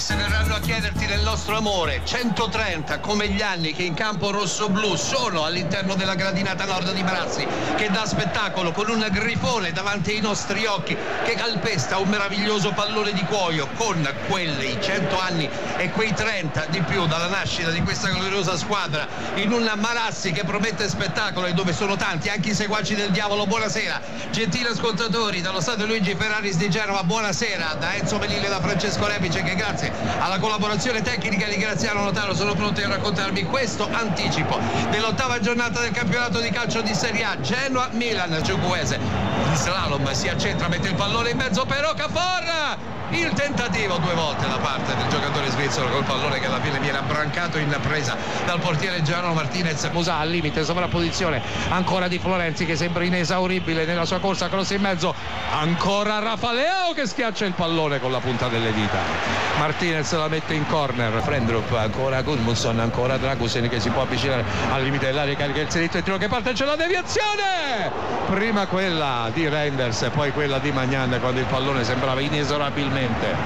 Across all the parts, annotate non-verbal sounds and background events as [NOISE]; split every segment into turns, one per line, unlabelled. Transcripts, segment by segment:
e se verranno a chiederti del nostro amore. 130 come gli anni che in campo rosso-blu sono all'interno della gradinata nord di Marazzi, che dà spettacolo con un grifone davanti ai nostri occhi, che calpesta un meraviglioso pallone di cuoio con quelli 100 anni e quei 30 di più dalla nascita di questa gloriosa squadra in un Marazzi che promette spettacolo e dove sono tanti anche i seguaci del diavolo. Buonasera, gentili ascoltatori dallo stadio Luigi Ferraris di Genova. Buonasera da Enzo Melille e da Francesco Repice che grazie alla collaborazione tecnica di Graziano Notaro sono pronti a raccontarvi questo anticipo dell'ottava giornata del campionato di calcio di Serie A. Genoa-Milan, Giuguese. In slalom si accentra, mette il pallone in mezzo per Okafor il tentativo due volte da parte del giocatore svizzero col pallone che alla fine viene abbrancato in presa dal portiere Giano Martinez
Musa al limite sovrapposizione ancora di Florenzi che sembra inesauribile nella sua corsa cross in mezzo ancora Rafaleao che schiaccia il pallone con la punta delle dita Martinez la mette in corner. Frendrup ancora Gudmundsson ancora Dragusen che si può avvicinare al limite dell'area carica il sinistro e tiro che parte c'è la deviazione! Prima quella di Renders e poi quella di Magnan quando il pallone sembrava inesorabilmente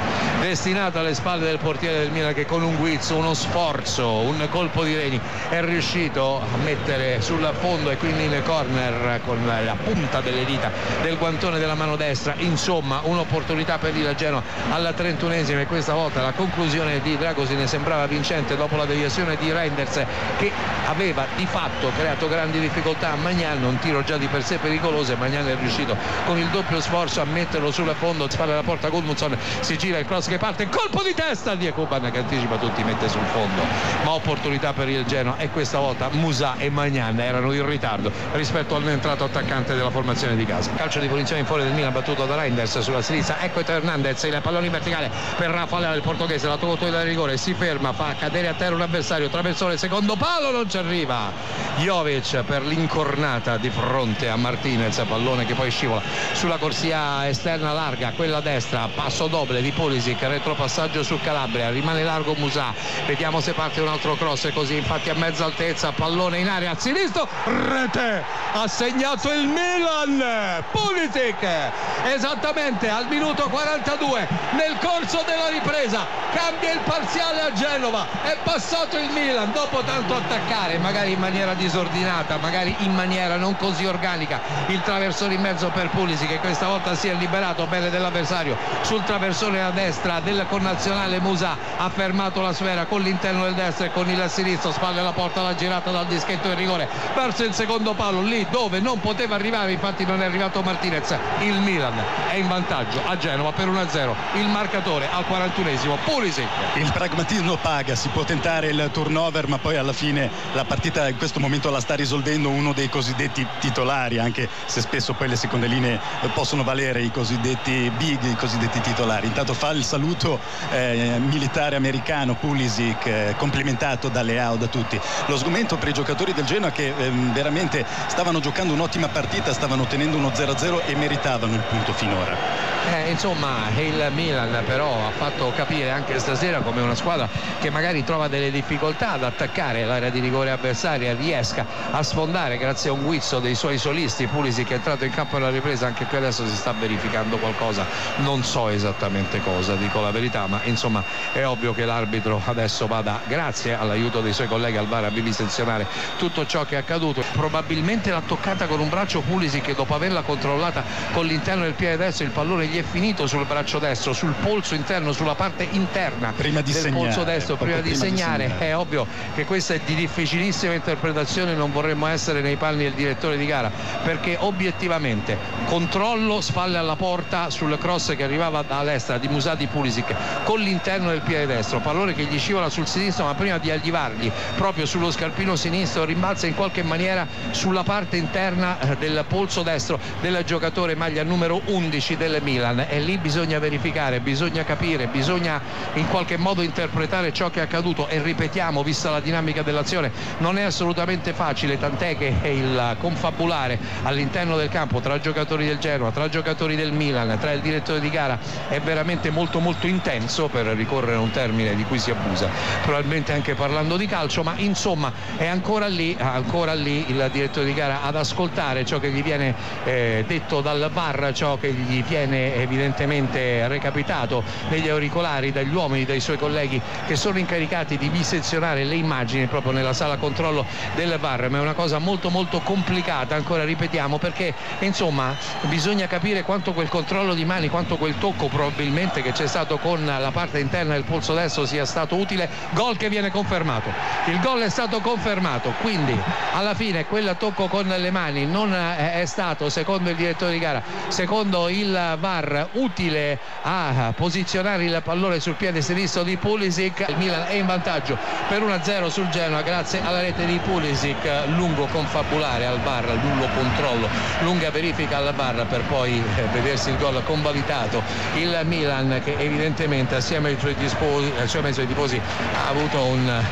destinata alle spalle del portiere del Milan che con un guizzo, uno sforzo, un colpo di reni è riuscito a mettere sul fondo e quindi nel corner con la punta delle dita del guantone della mano destra. Insomma un'opportunità per il Genoa alla 31esima e questa volta la conclusione di Dragosine sembrava vincente dopo la deviazione di Reinders che aveva di fatto creato grandi difficoltà a Magnan un tiro già di per sé pericoloso e Magnan è riuscito con il doppio sforzo a metterlo sul fondo spalle alla porta Gudmundsson si gira il cross che parte colpo di testa di Ekuban che anticipa tutti mette sul fondo. Ma opportunità per il Genoa e questa volta Musa e Magnan erano in ritardo rispetto all'entrato attaccante della formazione di casa. Calcio di punizione in fuori del Milan battuto da Reinders sulla sinistra. Ecco Hernandez il pallone in verticale per Raffaele il portoghese la tocca da rigore si ferma fa cadere a terra un avversario traversone secondo palo non ci arriva. Jovic per l'incornata di fronte a Martinez pallone che poi scivola sulla corsia esterna larga quella destra passo doble di Polisic retropassaggio su Calabria rimane largo Musà vediamo se parte un altro cross così infatti a mezza altezza pallone in aria a sinistro rete ha segnato il Milan. Pulisic esattamente al minuto 42 nel corso della ripresa cambia il parziale a Genova è passato il Milan dopo tanto attaccare magari in maniera disordinata magari in maniera non così organica il traversone in mezzo per Pulisic che questa volta si è liberato bene dell'avversario sul traversone a destra del connazionale Musa ha fermato la sfera con l'interno del destro e con il sinistro spalle alla porta la girata dal dischetto in rigore verso il secondo palo lì dove non poteva arrivare infatti non è arrivato Martinez il Milan è in vantaggio a Genova per 1-0 il marcatore al 41esimo Pulisic
il pragmatismo paga si può tentare il turnover ma poi alla fine la partita in questo momento la sta risolvendo uno dei cosiddetti titolari anche se spesso poi le seconde linee possono valere i cosiddetti big i cosiddetti titolari. Intanto fa il saluto eh, militare americano Pulisic, eh, complimentato da Leao, da tutti. Lo sgomento per i giocatori del Genoa che eh, veramente stavano giocando un'ottima partita, stavano tenendo uno 0-0 e meritavano il punto finora.
Eh, insomma il Milan però ha fatto capire anche stasera come una squadra che magari trova delle difficoltà ad attaccare l'area di rigore avversaria riesca a sfondare grazie a un guizzo dei suoi solisti. Pulisic che è entrato in campo alla ripresa anche qui adesso si sta verificando qualcosa. Non so esattamente cosa dico la verità ma insomma è ovvio che l'arbitro adesso vada grazie all'aiuto dei suoi colleghi al VAR a vivisezionare tutto ciò che è accaduto. Probabilmente l'ha toccata con un braccio Pulisic che dopo averla controllata con l'interno del piede destro il pallone gli è finito sul braccio destro, sul polso interno, sulla parte interna
prima di
del
segnare,
polso destro prima, di, prima segnare. di segnare. È ovvio che questa è di difficilissima interpretazione, non vorremmo essere nei panni del direttore di gara, perché obiettivamente controllo spalle alla porta sul cross che arrivava dall'estra di Musati Pulisic con l'interno del piede destro, pallone che gli scivola sul sinistro, ma prima di arrivargli proprio sullo scarpino sinistro rimbalza in qualche maniera sulla parte interna eh, del polso destro del giocatore maglia numero 11 del Milan. E lì bisogna verificare, bisogna capire, bisogna in qualche modo interpretare ciò che è accaduto. E ripetiamo, vista la dinamica dell'azione, non è assolutamente facile, tant'è che il confabulare all'interno del campo tra giocatori giocatori del Genoa, tra giocatori del Milan, tra il direttore di gara è veramente molto molto intenso per ricorrere a un termine di cui si abusa, probabilmente anche parlando di calcio, ma insomma è ancora lì, ancora lì il direttore di gara ad ascoltare ciò che gli viene eh, detto dal VAR, ciò che gli viene evidentemente recapitato negli auricolari dagli uomini, dai suoi colleghi che sono incaricati di disezionare le immagini proprio nella sala controllo del VAR, ma è una cosa molto molto complicata, ancora ripetiamo, perché insomma bisogna capire quanto quel controllo di mani, quanto quel tocco probabilmente che c'è stato con la parte interna del polso destro sia stato utile. Gol che viene confermato. Il gol è stato confermato, quindi alla fine quel tocco con le mani non è stato, secondo il direttore di gara, secondo il VAR, utile a posizionare il pallone sul piede sinistro di Pulisic. Il Milan è in vantaggio per 1-0 sul Genoa grazie alla rete di Pulisic, lungo confabulare al VAR, lungo controllo, lunga verifica al VAR per poi eh, vedersi il gol convalidato. Il Milan che evidentemente assieme ai suoi, suoi tifosi ha avuto un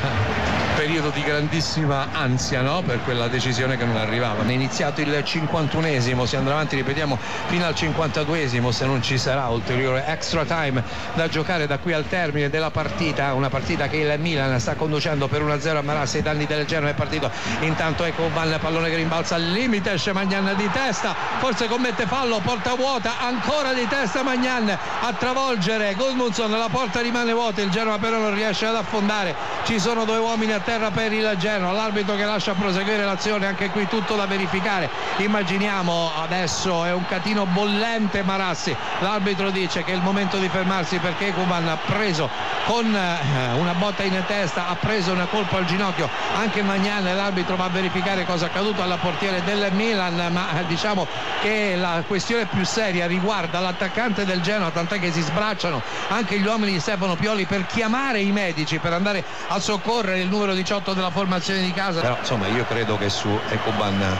periodo di grandissima ansia no? per quella decisione che non arrivava. È iniziato il 51esimo, si andrà avanti, ripetiamo, fino al 52esimo se non ci sarà ulteriore extra time da giocare da qui al termine della partita, una partita che il Milan sta conducendo per 1-0 a Marassi ai danni del Genoa è partito. Intanto ecco Van pallone che rimbalza al limite, esce Magnan di testa, forse commette fallo, porta vuota, ancora di testa Magnan a travolgere Gudmundsson, la porta rimane vuota, il Genoa però non riesce ad affondare. Ci sono due uomini a terra per il Genoa, l'arbitro che lascia proseguire l'azione, anche qui tutto da verificare. Immaginiamo adesso è un catino bollente Marassi. L'arbitro dice che è il momento di fermarsi perché Kuban ha preso con eh, una botta in testa, ha preso una colpa al ginocchio anche Magnan, l'arbitro va a verificare cosa è accaduto alla portiere del Milan, ma eh, diciamo che la questione più seria riguarda l'attaccante del Genoa, tant'è che si sbracciano anche gli uomini di Stefano Pioli per chiamare i medici, per andare a soccorrere il numero 18 della formazione di casa. Però insomma io credo che su Ecoban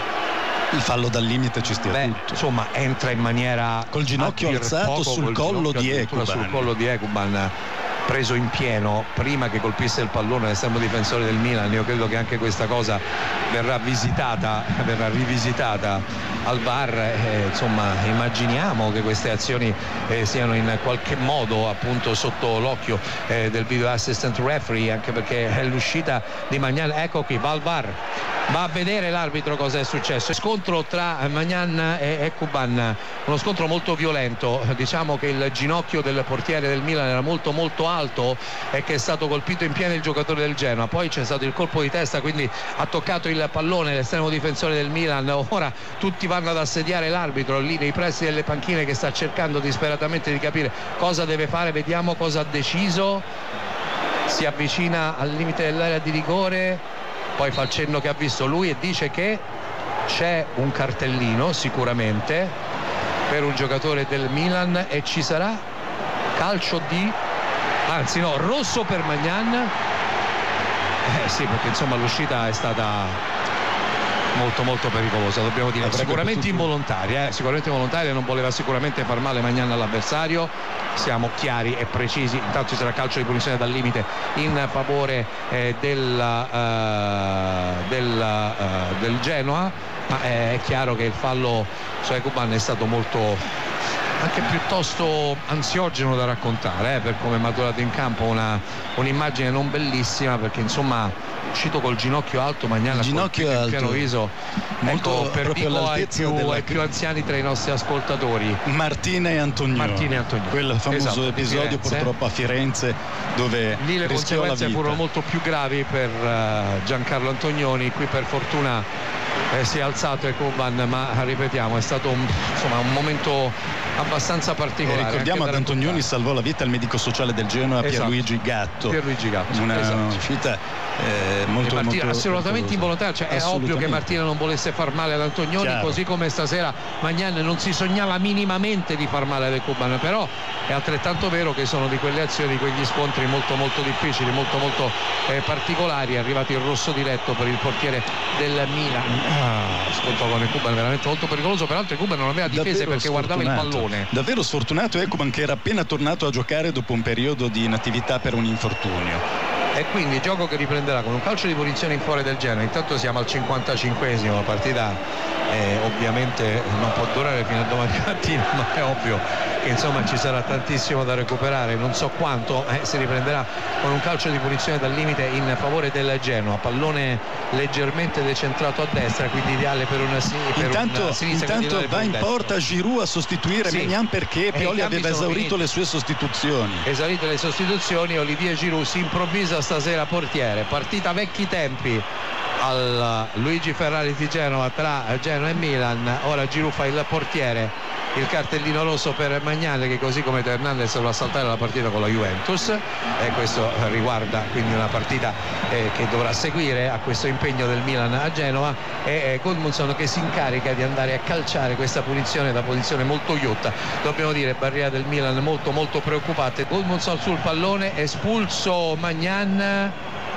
il fallo dal limite ci stia
Beh,
tutto.
insomma entra in maniera
col ginocchio alzato sul collo di Ecuban
sul collo di Ecuban preso in pieno prima che colpisse il pallone l'estremo difensore del Milan. Io credo che anche questa cosa verrà visitata [LAUGHS] verrà rivisitata al VAR. Eh, insomma immaginiamo che queste azioni eh, siano in qualche modo appunto sotto l'occhio eh, del video assistant referee anche perché è l'uscita di Magnan. Ecco qui va al VAR. Va a vedere l'arbitro cosa è successo. Scontro tra Magnan e Kuban uno scontro molto violento. Diciamo che il ginocchio del portiere del Milan era molto molto alto e che è stato colpito in pieno il giocatore del Genoa. Poi c'è stato il colpo di testa quindi ha toccato il pallone l'estremo difensore del Milan. Ora tutti vanno ad assediare l'arbitro lì nei pressi delle panchine che sta cercando disperatamente di capire cosa deve fare. Vediamo cosa ha deciso. Si avvicina al limite dell'area di rigore. Poi fa il cenno che ha visto lui e dice che c'è un cartellino sicuramente per un giocatore del Milan e ci sarà calcio di anzi no rosso per Magnan. Eh sì perché insomma l'uscita è stata molto molto pericolosa dobbiamo dire. Sicuramente involontaria eh, sicuramente involontaria non voleva sicuramente far male Magnan all'avversario. Siamo chiari e precisi. Intanto ci sarà calcio di punizione dal limite in favore eh, della, eh, della, eh, del Genoa ma eh, è chiaro che il fallo su Ekuban è stato molto anche piuttosto ansiogeno da raccontare eh, per come è maturato in campo una, un'immagine non bellissima perché insomma uscito col ginocchio alto Magnan
Il ginocchio alto.
pieno viso
Molto
ecco, per dico ai più,
della-
ai più anziani tra i nostri ascoltatori
Martina e Antonioni
Martina e Antonioni.
quel famoso
Esatto, di
episodio
Firenze.
purtroppo a Firenze dove
lì le conseguenze furono molto più gravi per eh, Giancarlo Antonioni qui per fortuna eh, si è alzato Ecoban ma ripetiamo è stato un, insomma, un momento abbastanza
E
particolare
ricordiamo
anche
ad
da
Antonioni salvò la vita il medico sociale del Genoa
Esatto.
Pierluigi Gatto
Pierluigi Gatto
una
esatto.
uscita eh, molto,
Martina
molto
assolutamente
pericolosa.
involontaria cioè, è ovvio che. Martina non volesse far male ad Antonioni
Chiaro.
così come stasera Magnan non si sognava minimamente di far male ad Ecuban però è altrettanto vero che sono di quelle azioni quegli scontri molto molto difficili molto molto eh, particolari è arrivato il rosso diretto per il portiere del Milan ah, scontro con Ecuban veramente molto pericoloso peraltro Ecuban non aveva difese perché guardava il
sfortunato.
pallone
davvero sfortunato Ekuban che era appena tornato a giocare dopo un periodo di inattività per un infortunio
e quindi gioco che riprenderà con un calcio di punizione in fuori del Genoa intanto siamo al 55esimo la partita eh, ovviamente non può durare fino a domani mattina [LAUGHS] ma è ovvio che insomma ci sarà tantissimo da recuperare. Non so quanto eh, si riprenderà con un calcio di punizione dal limite in favore del Genoa. Pallone leggermente decentrato a destra quindi ideale per una, per
intanto,
una sinistra
intanto va in porta Giroud a sostituire sì. Mignan perché Pioli aveva esaurito le sue sostituzioni.
Esaurite le sostituzioni Olivier Giroud si improvvisa stasera portiere. Partita vecchi tempi al Luigi Ferrari di Genova tra Genoa e Milan. Ora Giroud fa il portiere il cartellino rosso per Magnale che così come Hernandez dovrà saltare la partita con la Juventus. E questo riguarda quindi una partita eh, che dovrà seguire a questo impegno del Milan a Genova. E eh, Goodmanson che si incarica di andare a calciare questa punizione da posizione molto ghiotta dobbiamo dire barriera del Milan molto molto preoccupante Goodmanson sul pallone espulso Magnan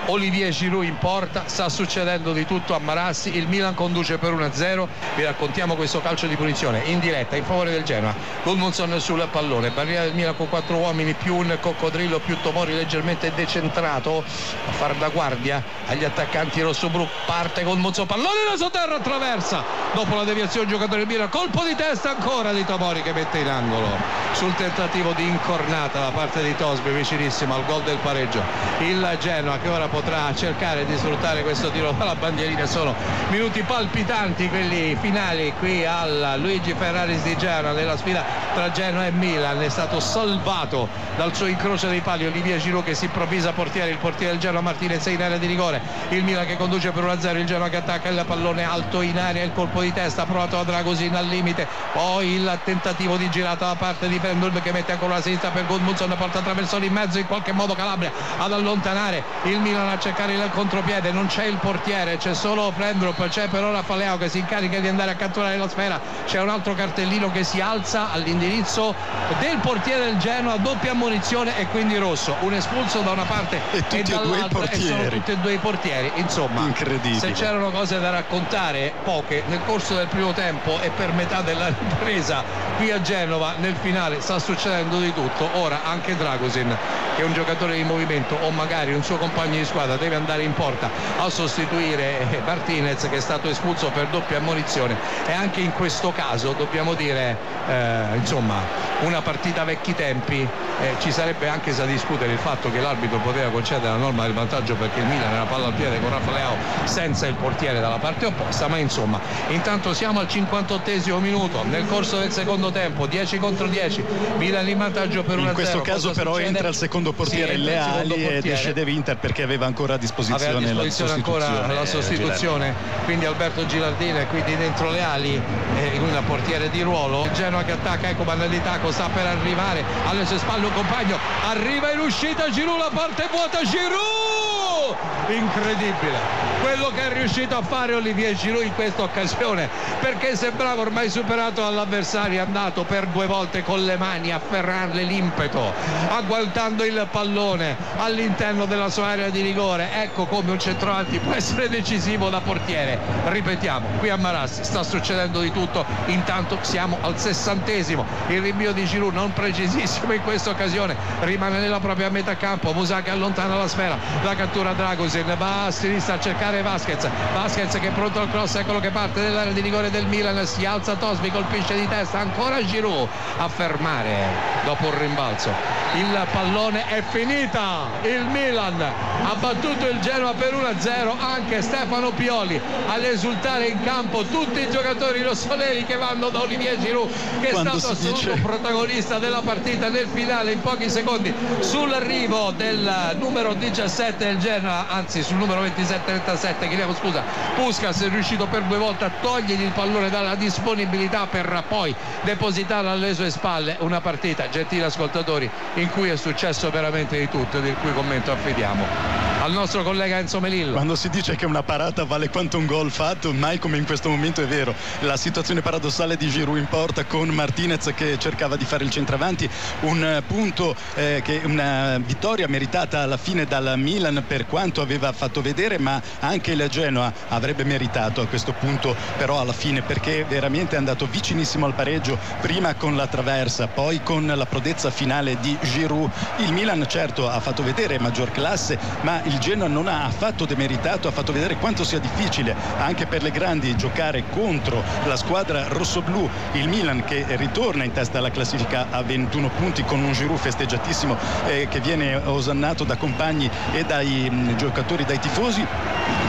Olivier Giroud in porta, sta succedendo di tutto a Marassi, il Milan conduce per 1-0, vi raccontiamo questo calcio di punizione in diretta in favore del Genoa, Gudmundsson sul pallone, barriera del Milan con quattro uomini più un coccodrillo più Tomori leggermente decentrato a far da guardia agli attaccanti rossoblu, parte Gudmundsson, pallone da sotterra attraversa, dopo la deviazione giocatore del Milan, colpo di testa ancora di Tomori che mette in angolo. Sul tentativo di incornata da parte di Tosby vicinissimo al gol del pareggio, il Genoa che ora potrà cercare di sfruttare questo tiro. Dalla bandierina sono minuti palpitanti quelli finali qui al Luigi Ferraris di Genoa nella sfida tra Genoa e Milan è stato salvato dal suo incrocio dei pali Olivier Giroud che si improvvisa portiere il portiere del Genoa Martinez in area di rigore il Milan che conduce per 1-0 il Genoa che attacca il pallone alto in aria il colpo di testa provato da Dragosin al limite poi il tentativo di girata da parte di Pendulm che mette ancora la sinistra per Gudmundsson porta attraverso in mezzo in qualche modo Calabria ad allontanare il Milan a cercare il contropiede non c'è il portiere c'è solo Prendrup c'è però Raffaeleao che si incarica di andare a catturare la sfera c'è un altro cartellino che si alza all'indirizzo del portiere del Genoa doppia ammonizione e quindi rosso. Un espulso da una parte
e, tutti
e dall'altra e sono tutti e due i portieri. Insomma
Incredibile.
se c'erano cose da raccontare poche nel corso del primo tempo e per metà della ripresa qui a Genova nel finale sta succedendo di tutto. Ora anche Dragosin che è un giocatore di movimento o magari un suo compagno di squadra deve andare in porta a sostituire Martinez che è stato espulso per doppia ammonizione. E anche in questo caso dobbiamo dire eh, insomma somar. Una partita a vecchi tempi eh, ci sarebbe anche da discutere il fatto che l'arbitro poteva concedere la norma del vantaggio perché il Milan era palla al piede con Raffaeleao senza il portiere dalla parte opposta ma insomma intanto siamo al 58 minuto nel corso del secondo tempo 10 contro 10 Milan in vantaggio per 1-0
in questo caso però
succede?
entra il secondo portiere
Sì,
Leali ed esce De Winter perché aveva ancora a disposizione,
aveva a disposizione
la
ancora
sostituzione,
la
eh,
sostituzione quindi Alberto Gilardino e quindi dentro le ali eh, un portiere di ruolo. Genoa che attacca ecco Banalità sta per arrivare. Alle sue spalle un compagno arriva in uscita Giroud la parte vuota Giroud! Incredibile quello che è riuscito a fare Olivier Giroud in questa occasione perché sembrava ormai superato dall'avversario è andato per due volte con le mani a ferrarle l'impeto agguantando il pallone all'interno della sua area di rigore. Ecco come un centravanti può essere decisivo da portiere. Ripetiamo qui a Marassi sta succedendo di tutto. Intanto siamo al sessantesimo. Il rinvio di Giroud non precisissimo in questa occasione rimane nella propria metà campo. Musa che allontana la sfera. La cattura Dragosin va a sinistra a cercare Vasquez. Vasquez che è pronto al cross eccolo che parte dell'area di rigore del Milan. Si alza Tosbi colpisce di testa. Ancora Giroud a fermare dopo un rimbalzo il pallone è finita. Il Milan ha battuto il Genoa per 1-0 anche Stefano Pioli ad esultare in campo. Tutti i giocatori rossoneri che vanno da Olivier Giroud che
Quando
è stato assoluto
dice-
protagonista della partita nel finale in pochi secondi. Sull'arrivo del numero 17 del Genoa anzi sul numero 27-37 chiediamo scusa Puskas è riuscito per due volte a togliergli il pallone dalla disponibilità per poi depositarlo alle sue spalle. Una partita gentili ascoltatori in cui è successo veramente di tutto del cui commento affidiamo al nostro collega Enzo Melillo
Quando si dice che una parata vale quanto un gol fatto, mai come in questo momento è vero. La situazione paradossale di Giroud in porta con Martinez che cercava di fare il centravanti, un eh, punto eh, che una vittoria meritata alla fine dal Milan per quanto aveva fatto vedere, ma anche il Genoa avrebbe meritato a questo punto però alla fine perché veramente è andato vicinissimo al pareggio, prima con la traversa, poi con la prodezza finale di Giroud. Il Milan certo ha fatto vedere maggior classe, ma il Genoa non ha affatto demeritato, ha fatto vedere quanto sia difficile anche per le grandi giocare contro la squadra rossoblù, il Milan che ritorna in testa alla classifica a 21 punti con un Giroud festeggiatissimo eh, che viene osannato da compagni e dai mh, mm, giocatori, dai tifosi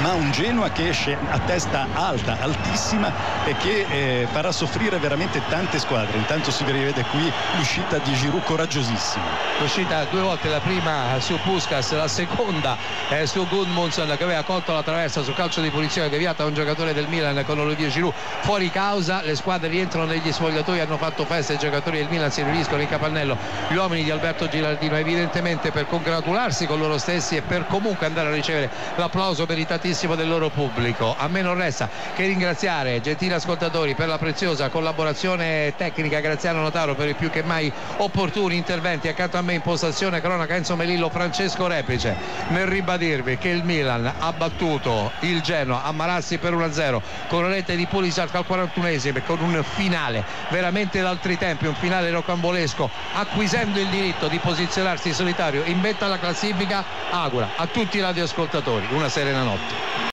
ma un Genoa che esce a testa alta, altissima e che eh, farà soffrire veramente tante squadre. Intanto si rivede qui l'uscita di Giroud coraggiosissima.
L'uscita due volte, la prima su Puskas, la seconda eh, su Gudmundsson che aveva colto la traversa sul calcio di punizione deviata a un giocatore del Milan con Olivier Giroud. Fuori causa, le squadre rientrano negli spogliatoi, hanno fatto festa, i giocatori del Milan si riuniscono in capannello, gli uomini di Alberto Girardino. Evidentemente per congratularsi con loro stessi e per comunque andare a ricevere l'applauso meritatissimo del loro pubblico. A me non resta che ringraziare gentili ascoltatori per la preziosa collaborazione tecnica Graziano Notaro per i più che mai opportuni interventi. Accanto a me in postazione cronaca Enzo Melillo Francesco Replice. Nel ribadirvi che il Milan ha battuto il Genoa a Marassi per 1-0 con rete di Pulisic al 41esimo con un finale veramente d'altri tempi un finale rocambolesco acquisendo il diritto di posizionarsi solitario in vetta alla classifica. Augura a tutti i radioascoltatori una serena notte